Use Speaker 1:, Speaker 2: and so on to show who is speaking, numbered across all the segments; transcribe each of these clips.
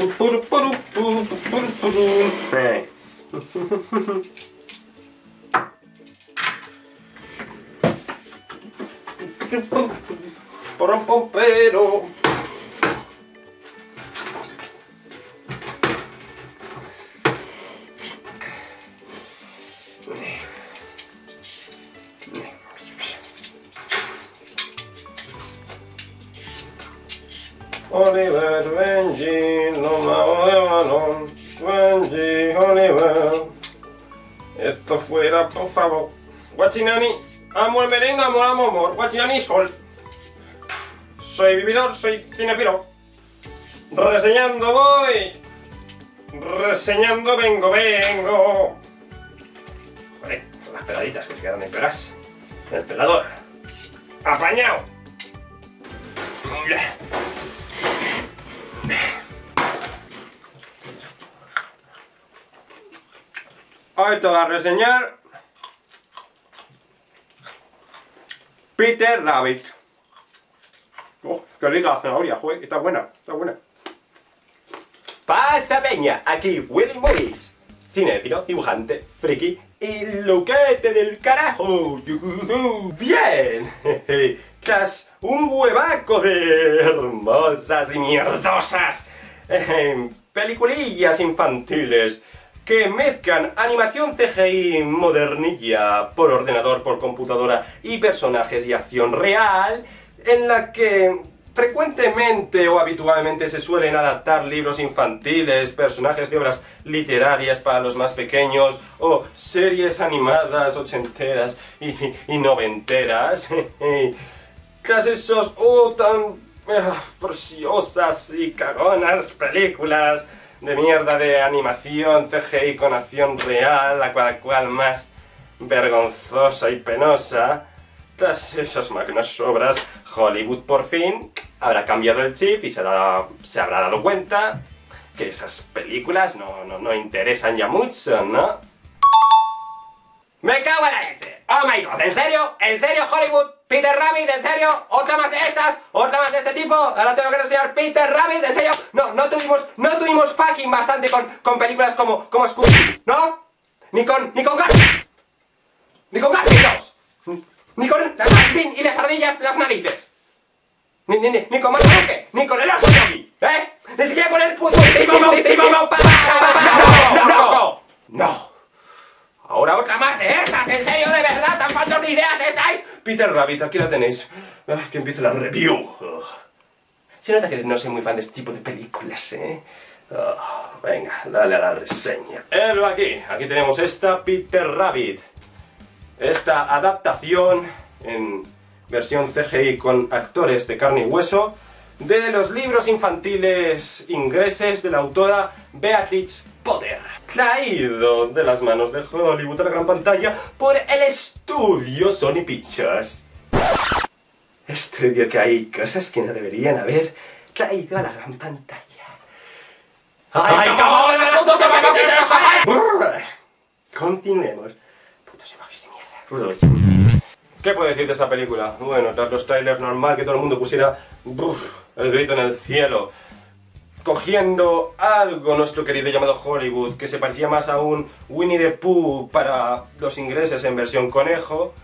Speaker 1: Eh. Pero... Oliver, Guachinani, amo el merengue, amo el amor. Guachinani, sol. Soy vividor, soy cinefilo. Reseñando voy. Reseñando vengo, vengo. Joder, son las peladitas que se quedan en pegas. El pelador. Apañado. Hoy te voy a reseñar Peter Rabbit. Oh, qué rica la zanahoria, está buena, está buena.
Speaker 2: Pasa peña, aquí Willy Morris, cinéfilo, dibujante, friki y loquete del carajo. Bien, tras un huevaco de hermosas y mierdosas eh, peliculillas infantiles que mezclan animación CGI modernilla por ordenador, por computadora y personajes y acción real, en la que frecuentemente o habitualmente se suelen adaptar libros infantiles, personajes de obras literarias para los más pequeños o series animadas ochenteras y, y noventeras. Tras esos oh tan eh, preciosas y cagonas películas de mierda de animación CGI con acción real, la cual, cual más vergonzosa y penosa, tras esas magnas obras, Hollywood por fin habrá cambiado el chip y se, se habrá dado cuenta que esas películas no, no, no interesan ya mucho, ¿no? ¡Me cago en la leche! ¡Oh my god! ¿En serio? ¿En serio Hollywood? ¿Peter Rabbit? ¿En serio? ¿Otra más de estas? ¿Otra más de este tipo? Ahora tengo que reseñar Peter Rabbit, ¿en serio? No, no tuvimos, no tuvimos fucking bastante con, con películas como, como Scooby, ¿no? Ni con, ni con Garfield. Ni con Garfield 2. Ni con las y las ardillas las narices. Ni, ni, ni, ni con Manuque, ni con el oso Yogi, ¿eh? Ni siquiera con el putísimo, putísimo pájaro loco. No. Ahora otra más de estas, en serio, de verdad, tan faltos de ideas estáis. Peter Rabbit, aquí la tenéis. Ah, que empiece la review. Ugh. Se nota que no soy muy fan de este tipo de películas, ¿eh? Ah, venga, dale a la reseña. Aquí, aquí tenemos esta Peter Rabbit. Esta adaptación en versión CGI con actores de carne y hueso de los libros infantiles ingleses de la autora Beatrix Potter. Traído de las manos de Hollywood a la gran pantalla por el estudio Sony Pictures. Estudio que hay cosas que no deberían haber traído a la gran pantalla. ¡Ay, cabrón! ¡Los putos de. Continuemos. Putos emojis de mierda. ¿Qué puedo decir de esta película? Bueno, tras los trailers normal que todo el mundo pusiera brr, el grito en el cielo, cogiendo algo nuestro querido llamado Hollywood, que se parecía más a un Winnie the Pooh para los ingleses en versión conejo,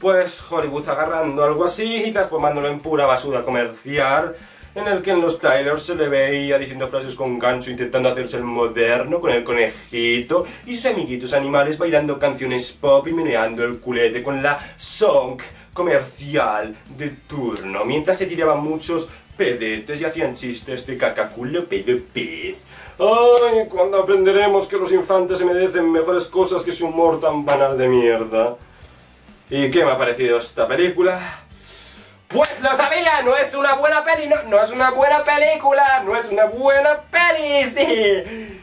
Speaker 2: pues Hollywood agarrando algo así y transformándolo en pura basura comercial, en el que en los trailers se le veía diciendo frases con gancho, intentando hacerse el moderno con el conejito y sus amiguitos animales bailando canciones pop y meneando el culete con la song comercial de turno, mientras se tiraban muchos pedetes y hacían chistes de cacaculo pedo pez. Ay, cuando aprenderemos que los infantes se merecen mejores cosas que ese humor tan banal de mierda. ¿Y qué me ha parecido esta película? Pues lo sabía, no es una buena peli, no, no es una buena película, no es una buena peli, sí.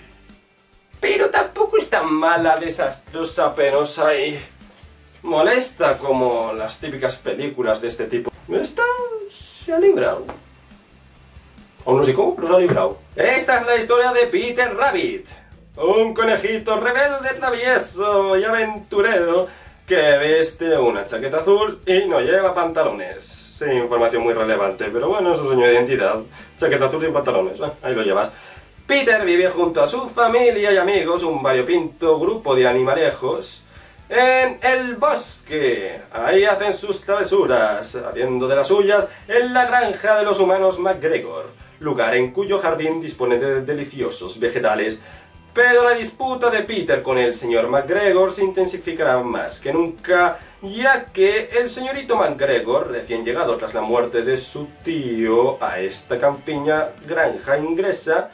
Speaker 2: Pero tampoco es tan mala, desastrosa, penosa y molesta como las típicas películas de este tipo. Esta se ha librado. Aún no sé cómo, pero se ha librado. Esta es la historia de Peter Rabbit. Un conejito rebelde, travieso y aventurero que viste una chaqueta azul y no lleva pantalones. Sí, información muy relevante, pero bueno, es su seño de identidad. Chaqueta azul sin pantalones, ah, ahí lo llevas. Peter vive junto a su familia y amigos, un variopinto grupo de animalejos, en el bosque. Ahí hacen sus travesuras, haciendo de las suyas, en la granja de los humanos McGregor, lugar en cuyo jardín dispone de deliciosos vegetales. Pero la disputa de Peter con el señor McGregor se intensificará más que nunca, ya que el señorito McGregor, recién llegado tras la muerte de su tío a esta campiña granja inglesa,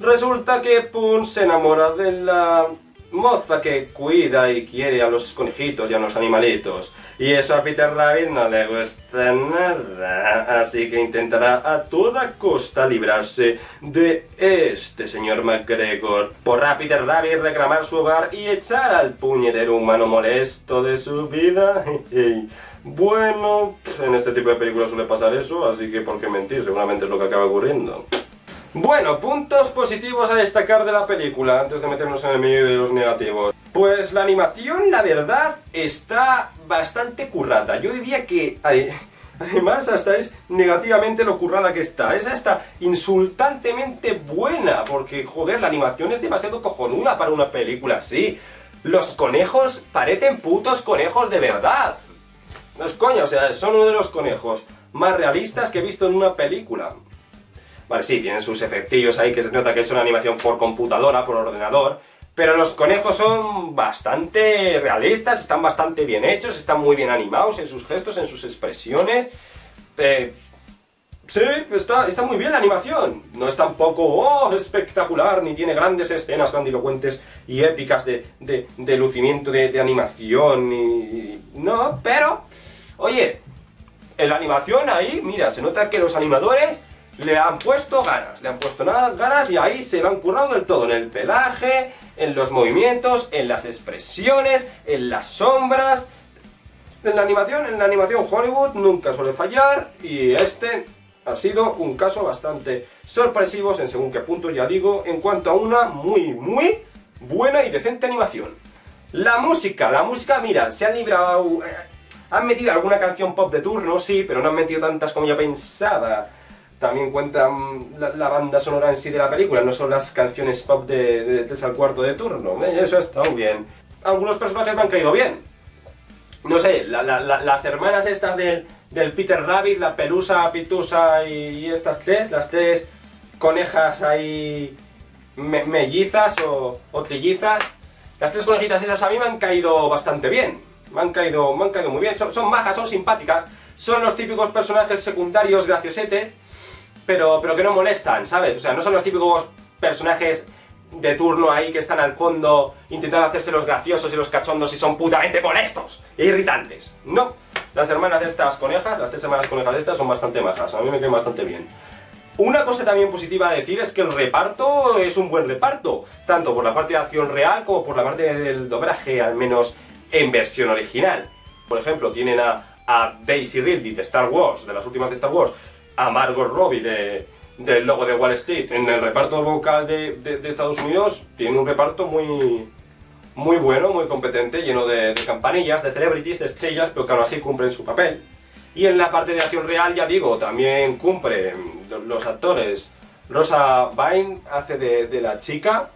Speaker 2: resulta que Pun se enamora de la moza que cuida y quiere a los conejitos y a los animalitos. Y eso a Peter Rabbit no le gusta nada, así que intentará a toda costa librarse de este señor McGregor. Porrá Peter Rabbit reclamar su hogar y echar al puñetero humano molesto de su vida. bueno, en este tipo de películas suele pasar eso, así que por qué mentir, seguramente es lo que acaba ocurriendo. Bueno, puntos positivos a destacar de la película, antes de meternos en el medio de los negativos. Pues la animación, la verdad, está bastante currada. Yo diría que... Además, hasta es negativamente lo currada que está. Es hasta insultantemente buena, porque, joder, la animación es demasiado cojonuda para una película así. Los conejos parecen putos conejos de verdad. No es coño, o sea, son uno de los conejos más realistas que he visto en una película. Vale, sí, tienen sus efectillos ahí que se nota que es una animación por computadora, por ordenador, pero los conejos son bastante realistas, están bastante bien hechos, están muy bien animados en sus gestos, en sus expresiones. Eh, sí, está, está, muy bien la animación. No es tampoco oh, espectacular, ni tiene grandes escenas grandilocuentes y épicas de, de, lucimiento de, animación. Y, no, pero, oye, en la animación ahí, mira, se nota que los animadores le han puesto ganas, le han puesto nada, ganas y ahí se lo han currado del todo, en el pelaje, en los movimientos, en las expresiones, en las sombras. En la animación, en la animación Hollywood nunca suele fallar y este ha sido un caso bastante sorpresivo en según qué puntos, ya digo, en cuanto a una muy, muy buena y decente animación. La música, la música, mira, se han librado... Eh, han metido alguna canción pop de turno, sí, pero no han metido tantas como yo pensaba también cuentan la, banda sonora en sí de la película, no son las canciones pop de, de 3 al cuarto de turno. ¿eh? Eso está muy bien. Algunos personajes me han caído bien. No sé, las hermanas estas del, del, Peter Rabbit, la Pelusa, Pitusa y, estas tres, las tres conejas ahí mellizas o, o, trillizas, las tres conejitas esas a mí me han caído bastante bien. Me han caído, me han caído muy bien. Son, son majas, son simpáticas. Son los típicos personajes secundarios graciosetes pero, pero que no molestan, ¿sabes? O sea, no son los típicos personajes de turno ahí que están al fondo intentando hacerse los graciosos y los cachondos y son putamente molestos e irritantes. No, las hermanas estas conejas, las tres hermanas conejas estas son bastante majas, a mí me quedan bastante bien. Una cosa también positiva a decir es que el reparto es un buen reparto, tanto por la parte de acción real como por la parte del doblaje, al menos en versión original. Por ejemplo, tienen a, a Daisy Ridley de Star Wars, de las últimas de Star Wars, a Margot Robbie de, del logo de Wall Street en el reparto vocal de, de, Estados Unidos tiene un reparto muy muy bueno, muy competente, lleno de, campanillas, de celebrities, de estrellas, pero que aún así cumplen su papel. Y en la parte de acción real, ya digo, también cumplen los actores. Rosa Byrne hace de, la chica,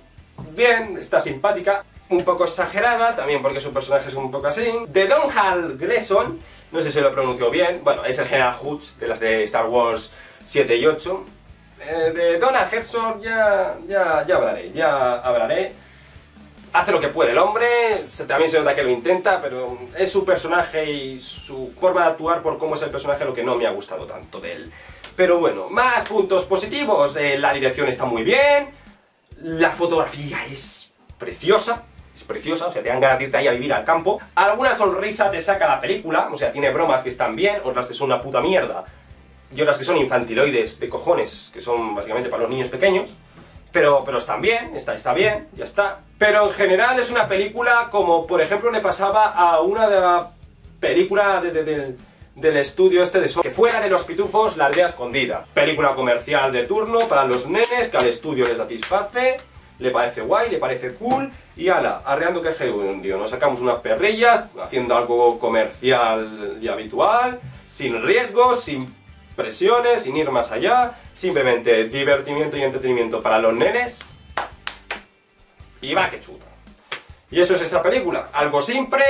Speaker 2: bien, está simpática, un poco exagerada, también porque su personaje es un poco así. De Don Hal Grayson, no sé si lo pronuncio bien, bueno, es el General Hoods de las de Star Wars 7 y 8. Eh, de Donald Herzog ya, ya, ya hablaré, ya hablaré. Hace lo que puede el hombre, también se nota que lo intenta, pero es su personaje y su forma de actuar por cómo es el personaje lo que no me ha gustado tanto de él. Pero bueno, más puntos positivos. Eh, la dirección está muy bien, la fotografía es preciosa, es preciosa, o sea, te dan ganas de irte ahí a vivir al campo. Alguna sonrisa te saca la película, o sea, tiene bromas que están bien, otras que son una puta mierda, y otras que son infantiloides de cojones, que son básicamente para los niños pequeños. Pero, pero están bien, está, está bien, ya está. Pero en general es una película como, por ejemplo, le pasaba a una de las películas del estudio este de so que fuera de los pitufos, La aldea escondida. Película comercial de turno para los nenes que al estudio les satisface le parece guay, le parece cool, y ala, arreando que gerundio. Nos sacamos unas perrillas, haciendo algo comercial y habitual, sin riesgos, sin presiones, sin ir más allá, simplemente divertimiento y entretenimiento para los nenes. Y va que chuta. Y eso es esta película. Algo simple,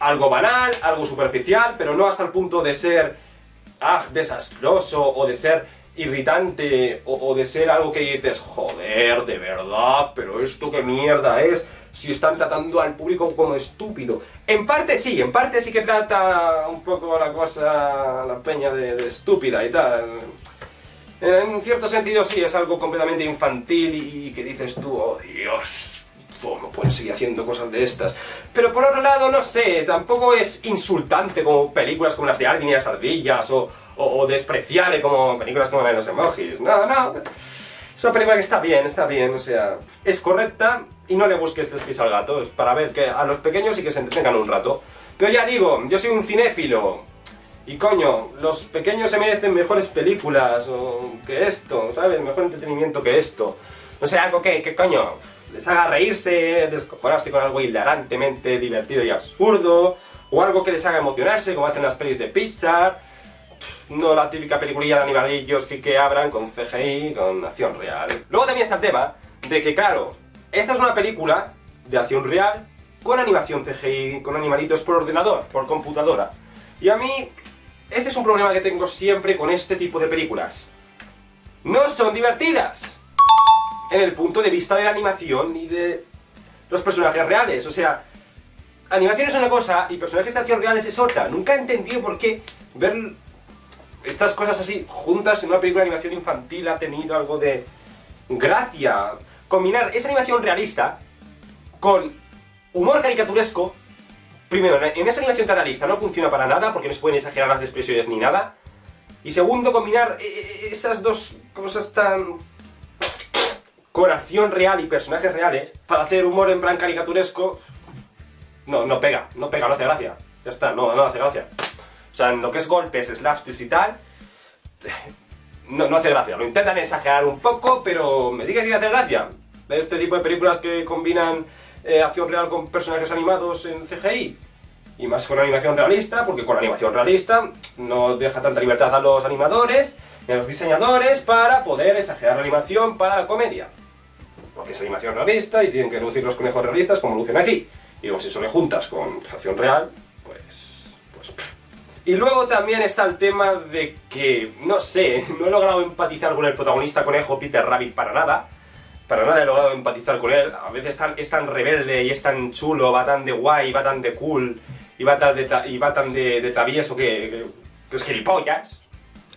Speaker 2: algo banal, algo superficial, pero no hasta el punto de ser ah, desastroso o de ser irritante o, o de ser algo que dices, joder, de verdad, pero esto qué mierda es si están tratando al público como estúpido. En parte sí, en parte sí que trata un poco la cosa, la peña de, de estúpida y tal. En cierto sentido sí, es algo completamente infantil y, que dices tú, oh Dios, ¿cómo pueden seguir haciendo cosas de estas? Pero por otro lado, no sé, tampoco es insultante como películas como las de Alvin y las ardillas o, despreciable como películas como de los emojis. No, no. Es una película que está bien, está bien, o sea, es correcta y no le busques tres pies al gato, es para ver que a los pequeños y que se entretengan un rato. Pero ya digo, yo soy un cinéfilo y coño, los pequeños se merecen mejores películas que esto, ¿sabes? Mejor entretenimiento que esto. No sé, algo que, que coño, les haga reírse, descojonarse con algo hilarantemente divertido y absurdo, o algo que les haga emocionarse, como hacen las pelis de Pixar no la típica peliculilla de animalillos que, que abran con CGI, con acción real. Luego también está el tema de que, claro, esta es una película de acción real con animación CGI, con animalitos por ordenador, por computadora. Y a mí, este es un problema que tengo siempre con este tipo de películas. No son divertidas. En el punto de vista de la animación y de los personajes reales. O sea, animación es una cosa y personajes de acción reales es otra. Nunca he entendido por qué ver estas cosas así juntas en una película de animación infantil ha tenido algo de gracia. Combinar esa animación realista con humor caricaturesco. Primero, en esa animación tan realista no funciona para nada porque no se pueden exagerar las expresiones ni nada. Y segundo, combinar eh, eh, esas dos cosas tan... con acción real y personajes reales para hacer humor en plan caricaturesco. No, no pega, no pega, no hace gracia. Ya está, no, no hace gracia. O sea, en lo que es golpes, slapsticks y tal, no, no hace gracia. Lo intentan exagerar un poco, pero me sigue sin hacer gracia. Este tipo de películas que combinan eh, acción real con personajes animados en CGI. Y más con animación realista, porque con animación realista no deja tanta libertad a los animadores y a los diseñadores para poder exagerar la animación para la comedia. Porque es animación realista y tienen que reducir los conejos realistas como lucen aquí. Y luego si eso le juntas con acción real, pues... pues y luego también está el tema de que, no sé, no he logrado empatizar con el protagonista conejo Peter Rabbit para nada. Para nada he logrado empatizar con él. A veces tan, es tan rebelde y es tan chulo, va tan de guay, va tan de cool y va tan de, y va tan de, de travieso que, que, que es gilipollas.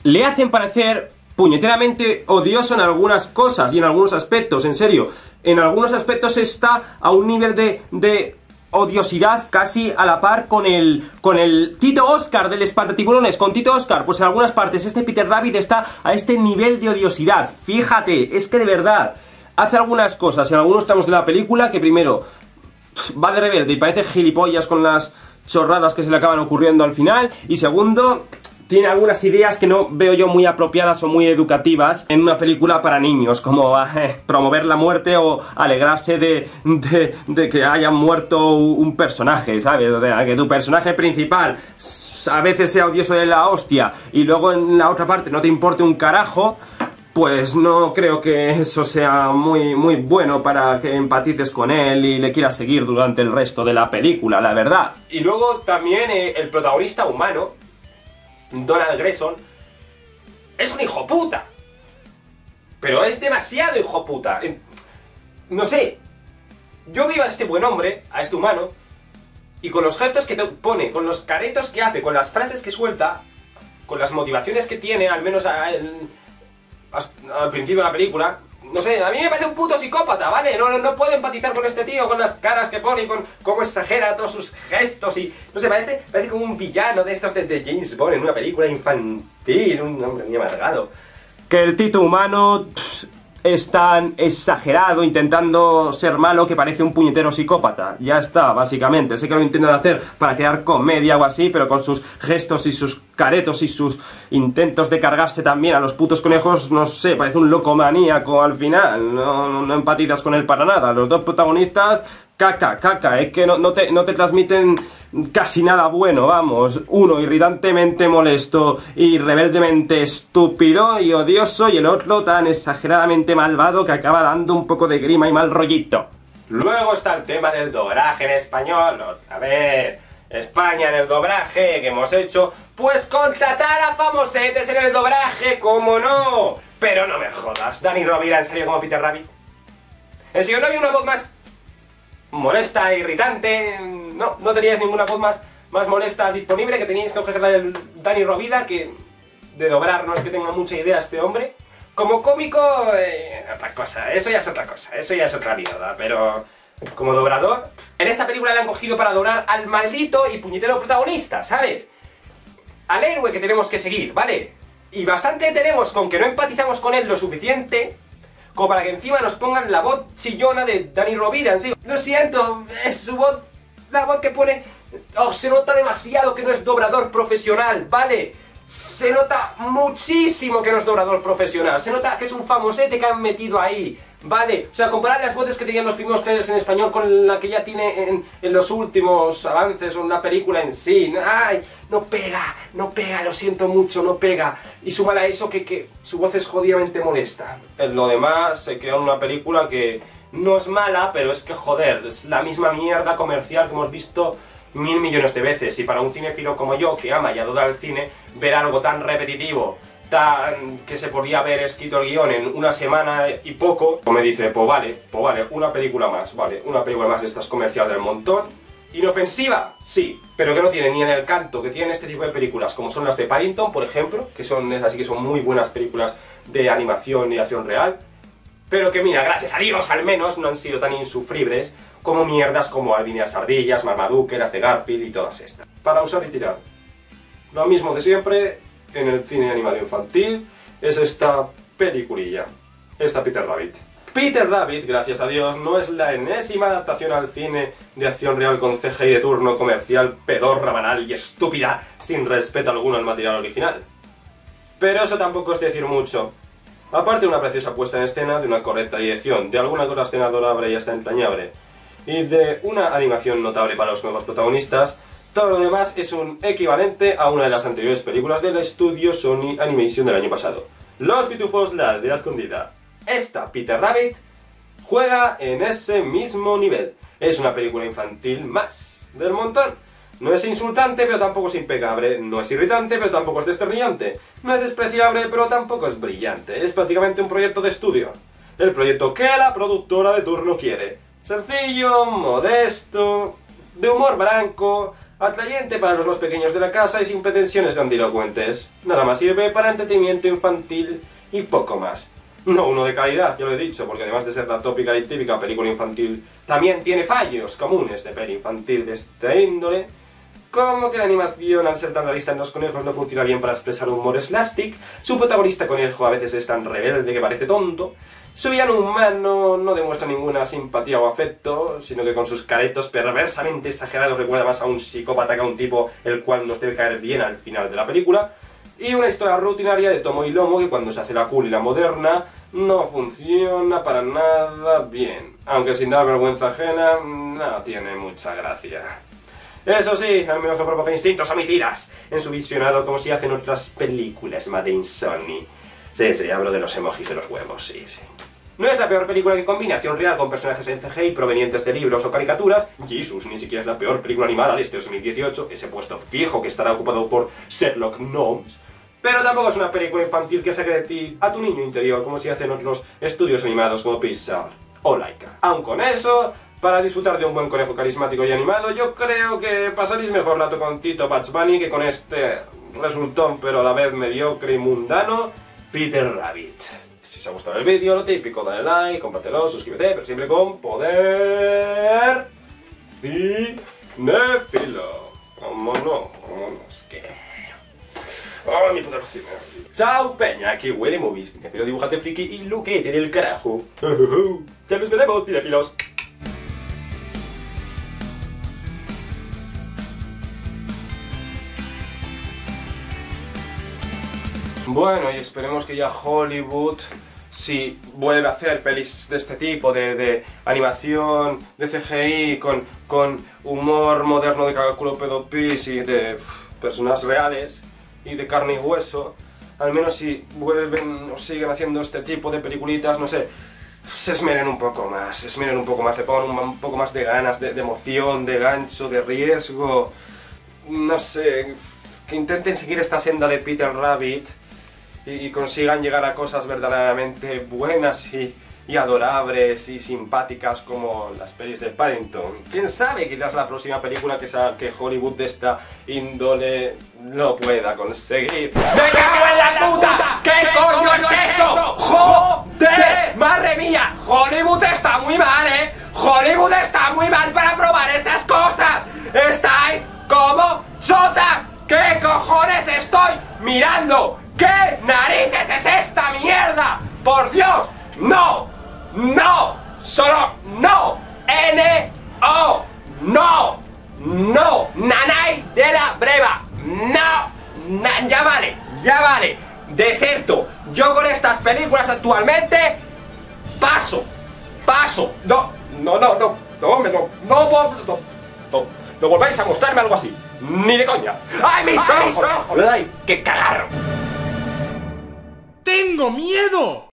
Speaker 2: Le hacen parecer puñeteramente odioso en algunas cosas y en algunos aspectos, en serio. En algunos aspectos está a un nivel de, de odiosidad casi a la par con el con el Tito Oscar del Espantatiburones, con Tito Oscar, pues en algunas partes este Peter Rabbit está a este nivel de odiosidad. Fíjate, es que de verdad hace algunas cosas en algunos tramos de la película que primero va de rebelde y parece gilipollas con las chorradas que se le acaban ocurriendo al final y segundo tiene algunas ideas que no veo yo muy apropiadas o muy educativas en una película para niños, como eh, promover la muerte o alegrarse de, de, que haya muerto un personaje, ¿sabes? O sea, que tu personaje principal a veces sea odioso de la hostia y luego en la otra parte no te importe un carajo, pues no creo que eso sea muy, muy bueno para que empatices con él y le quieras seguir durante el resto de la película, la verdad. Y luego también eh, el protagonista humano, Donald Grayson, es un hijo puta. Pero es demasiado hijo puta. No sé. Yo veo a este buen hombre, a este humano, y con los gestos que pone, con los caretos que hace, con las frases que suelta, con las motivaciones que tiene, al menos al principio de la película, no sé, a mí me parece un puto psicópata, ¿vale? No, no, puedo empatizar con este tío, con las caras que pone, con cómo exagera todos sus gestos y... No sé, parece, parece como un villano de estos de, James Bond en una película infantil, un hombre muy amargado. Que el Tito humano es tan exagerado intentando ser malo que parece un puñetero psicópata. Ya está, básicamente. Sé que lo intentan hacer para crear comedia o así, pero con sus gestos y sus caretos y sus intentos de cargarse también a los putos conejos, no sé, parece un loco maníaco al final. No, no empatizas con él para nada. Los dos protagonistas
Speaker 1: caca, caca, es que no, no, te, no te transmiten casi nada bueno, vamos. Uno irritantemente molesto y rebeldemente estúpido y odioso y el otro tan exageradamente malvado que acaba dando un poco de grima y mal rollito.
Speaker 2: Luego está el tema del doblaje en español, otra vez. España en el doblaje que hemos hecho, pues contratar a famosetes en el doblaje, ¿cómo no? Pero no me jodas, Dani Rovira en serio como Peter Rabbit. En serio, no había una voz más molesta, irritante, no, no teníais ninguna voz más, más molesta disponible que teníais que coger la del Dani Rovira, que de doblar no es que tenga mucha idea este hombre. Como cómico, eh, otra cosa, eso ya es otra cosa, eso ya es otra mierda, pero como doblador, en esta película le han cogido para doblar al maldito y puñetero protagonista, ¿sabes? Al héroe que tenemos que seguir, ¿vale? Y bastante tenemos con que no empatizamos con él lo suficiente como para que encima nos pongan la voz chillona de Dani Rovira, sí. Lo siento, es su voz, la voz que pone... Oh, se nota demasiado que no es doblador profesional, ¿vale? Se nota muchísimo que no es doblador profesional, se nota que es un famosete que han metido ahí, ¿vale? O sea, comparar las voces que tenían los primeros trailers en español con la que ya tiene en, en los últimos avances o en la película en sí, ¡ay! No pega, no pega, lo siento mucho, no pega. Y súmala a eso que, que su voz es jodidamente molesta. En lo demás, se queda una película que no es mala, pero es que joder, es la misma mierda comercial que hemos visto mil millones de veces. Y para un cinéfilo como yo, que ama y adora el cine, ver algo tan repetitivo, tan que se podía haber escrito el guion en una semana y poco, pues me dice, pues vale, pues vale, una película más, vale, una película más de estas comerciales del montón. ¿Inofensiva? Sí, pero que no tiene ni en el canto que tienen este tipo de películas, como son las de Paddington, por ejemplo, que son esas sí que son muy buenas películas de animación y acción real, pero que mira, gracias a Dios al menos no han sido tan insufribles como mierdas como Alvin y las ardillas, Marmaduke, las de Garfield y todas estas. Para usar y tirar. Lo mismo de siempre en el cine animado infantil es esta peliculilla, esta Peter Rabbit. Peter Rabbit, gracias a Dios, no es la enésima adaptación al cine de acción real con CGI de turno comercial pedorra, banal y estúpida, sin respeto alguno al material original. Pero eso tampoco es decir mucho. Aparte de una preciosa puesta en escena, de una correcta dirección, de alguna cosa escena adorable y hasta entrañable, y de una animación notable para los nuevos protagonistas, todo lo demás es un equivalente a una de las anteriores películas del estudio Sony Animation del año pasado. Los Pitufos, la aldea escondida. Esta, Peter Rabbit, juega en ese mismo nivel. Es una película infantil más del montón. No es insultante, pero tampoco es impecable. No es irritante, pero tampoco es desperdillante. No es despreciable, pero tampoco es brillante. Es prácticamente un proyecto de estudio. El proyecto que la productora de turno quiere. Sencillo, modesto, de humor blanco, atrayente para los más pequeños de la casa y sin pretensiones grandilocuentes. Nada más sirve para entretenimiento infantil y poco más. No uno de calidad, ya lo he dicho, porque además de ser la tópica y típica película infantil, también tiene fallos comunes de peli infantil de esta índole, como que la animación, al ser tan realista en los conejos, no funciona bien para expresar humor slapstick, su protagonista conejo a veces es tan rebelde que parece tonto, su villano humano no demuestra ninguna simpatía o afecto, sino que con sus caretos perversamente exagerados recuerda más a un psicópata que a un tipo el cual nos debe caer bien al final de la película, y una historia rutinaria de tomo y lomo que cuando se hace la cool y la moderna no funciona para nada bien, aunque sin dar vergüenza ajena no tiene mucha gracia. Eso sí, al menos no provoca instintos homicidas en su visionado como si hacen otras películas Made in Sony. Sí, sí, hablo de los emojis de los huevos, sí, sí. No es la peor película que combina acción real con personajes en CGI provenientes de libros o caricaturas. Jesus, ni siquiera es la peor película animada de este 2018, ese puesto fijo que estará ocupado por Sherlock Gnomes. Pero tampoco es una película infantil que saque de ti a tu niño interior como si hacen otros estudios animados como Pixar o Laika. Aun con eso, para disfrutar de un buen conejo carismático y animado, yo creo que pasaréis mejor rato con Tito Bugs Bunny que con este resultón pero a la vez mediocre y mundano, Peter Rabbit. Si os ha gustado el vídeo, lo típico, dale like, compártelo, suscríbete, pero siempre con poder cinéfilo. Vámonos, vámonos, que... ¡Oh, mi poder cinéfilo! ¡Chao, peña! Aquí huele movies, cinéfilo, dibujate friki y luquete del carajo. ¡Ya nos veremos, cinéfilos! Bueno, y esperemos que ya Hollywood si vuelve a hacer pelis de este tipo, de, animación, de CGI, con, con humor moderno de cálculo pedopis y de personas reales y de carne y hueso, al menos si vuelven o siguen haciendo este tipo de peliculitas, no sé, se esmeren un poco más, se un poco más, le pongan un, un poco más de ganas, de, de emoción, de gancho, de riesgo, no sé, que intenten seguir esta senda de Peter Rabbit y, y consigan llegar a cosas verdaderamente buenas y, y adorables y simpáticas como las pelis de Paddington. ¿Quién sabe? Quizás la próxima película que, sea, que Hollywood de esta índole no pueda conseguir.
Speaker 3: ¡Me cago en la puta! ¿Qué coño es eso? ¡Joder! ¡Madre mía! Hollywood está muy mal, ¿eh? Hollywood está muy mal para probar estas cosas. Estáis como chotas. ¿Qué cojones estoy mirando? ¿Qué narices es esta mierda? ¡Por Dios! ¡No! ¡No! ¡Solo no! ¡N-O! ¡No! ¡No! ¡Nanay de la breva! ¡No! Na- ¡Ya vale! ¡Ya vale! ¡Deserto! Yo con estas películas actualmente paso. Paso. No, no, no, no. No, me- no, no, no, no, no, no volváis a mostrarme algo así. Ni de coña. ¡Ay, mis ojos! ¡Ay, qué cagarro!
Speaker 4: ¡Tengo miedo!